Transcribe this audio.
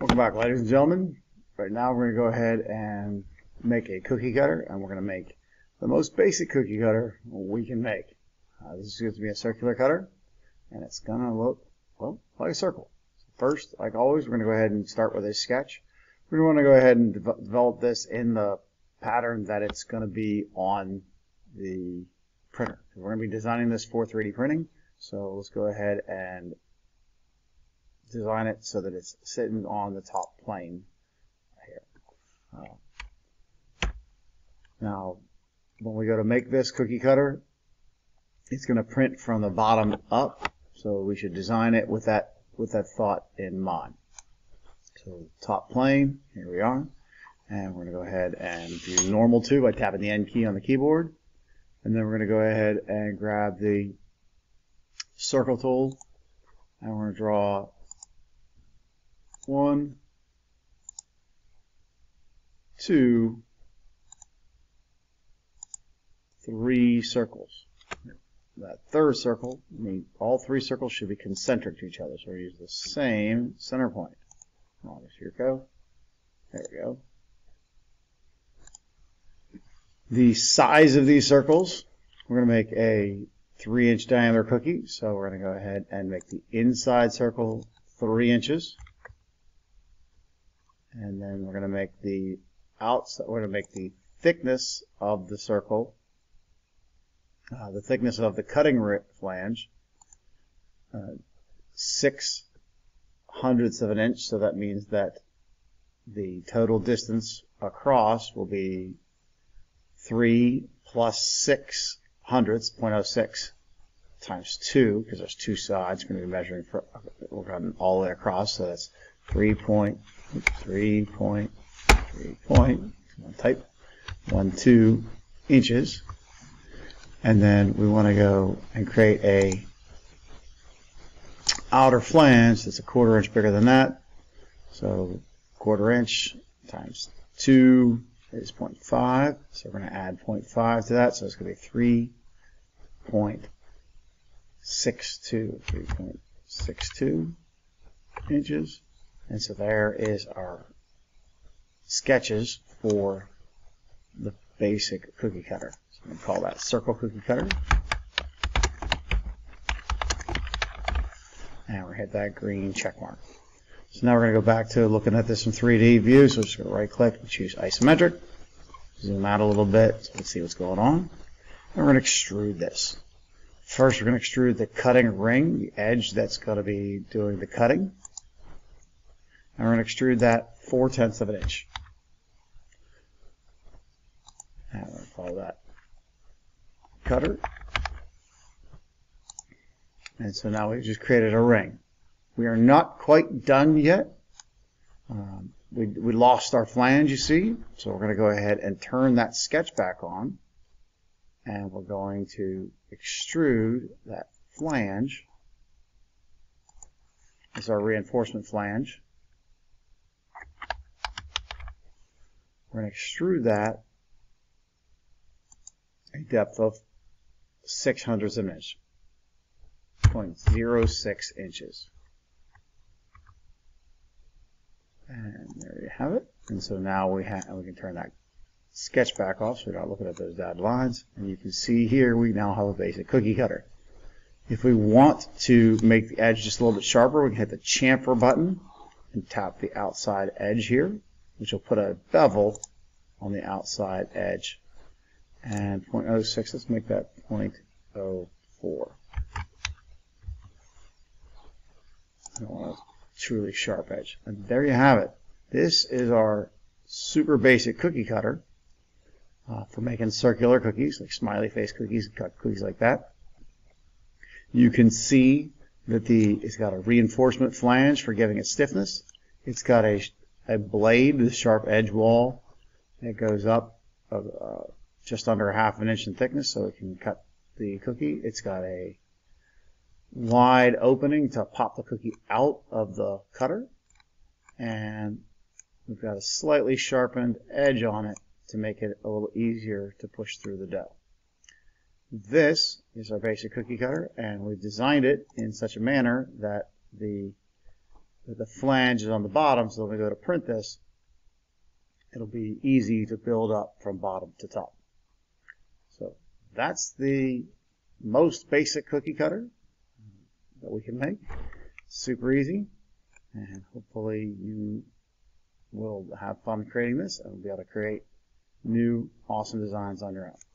Welcome back, ladies and gentlemen. Right now we're going to go ahead and make a cookie cutter, and we're going to make the most basic cookie cutter we can make. Uh, this is going to be a circular cutter, and it's going to look, well, like a circle. First, like always, we're going to go ahead and start with a sketch. We're going to want to go ahead and de develop this in the pattern that it's going to be on the printer. We're going to be designing this for 3D printing, so let's go ahead and design it so that it's sitting on the top plane here. Uh, now, when we go to make this cookie cutter, it's going to print from the bottom up, so we should design it with that with that thought in mind. So top plane, here we are, and we're going to go ahead and do normal to by tapping the N key on the keyboard, and then we're going to go ahead and grab the circle tool, and we're going to draw one, two, three circles. That third circle, I mean, all three circles should be concentric to each other, so we use the same center point. On this here go. There we go. The size of these circles, we're going to make a three inch diameter cookie, so we're going to go ahead and make the inside circle three inches and then we're going to make the outside, we're going to make the thickness of the circle, uh, the thickness of the cutting flange, uh, six hundredths of an inch, so that means that the total distance across will be 3 plus 6 hundredths, 0.06, times 2, because there's two sides. We're going to be measuring for, we're going all the way across, so that's 3 point three point three point type one two inches. And then we want to go and create a outer flange that's a quarter inch bigger than that. So quarter inch times 2 is 0.5 so we're going to add 0.5 to that. So it's going to be 3.62 3.62 inches and so there is our sketches for the basic cookie cutter. So I'm going to call that circle cookie cutter. And we're hit that green check mark. So now we're going to go back to looking at this in 3D view. So we're just going to right click and choose isometric. Zoom out a little bit so let's see what's going on. And we're going to extrude this. First, we're going to extrude the cutting ring, the edge that's going to be doing the cutting and we're going to extrude that 4 tenths of an inch. And we're that cutter. And so now we've just created a ring. We are not quite done yet. Um, we, we lost our flange, you see. So we're going to go ahead and turn that sketch back on. And we're going to extrude that flange. Is our reinforcement flange. We're going to extrude that a depth of 6 hundredths of an inch, 0.06 inches. And there you have it. And so now we have we can turn that sketch back off so we're not looking at those dotted lines. And you can see here we now have a basic cookie cutter. If we want to make the edge just a little bit sharper, we can hit the chamfer button and tap the outside edge here which will put a bevel on the outside edge. And 0.06, let's make that 0.04. I don't want a truly sharp edge. And there you have it. This is our super basic cookie cutter uh, for making circular cookies, like smiley face cookies, cut cookies like that. You can see that the it's got a reinforcement flange for giving it stiffness. It's got a a blade with sharp edge wall that goes up uh, just under a half an inch in thickness so it can cut the cookie. It's got a wide opening to pop the cookie out of the cutter and we've got a slightly sharpened edge on it to make it a little easier to push through the dough. This is our basic cookie cutter and we've designed it in such a manner that the the flange is on the bottom, so when we go to print this, it'll be easy to build up from bottom to top. So that's the most basic cookie cutter that we can make. Super easy. And hopefully you will have fun creating this and be able to create new awesome designs on your own.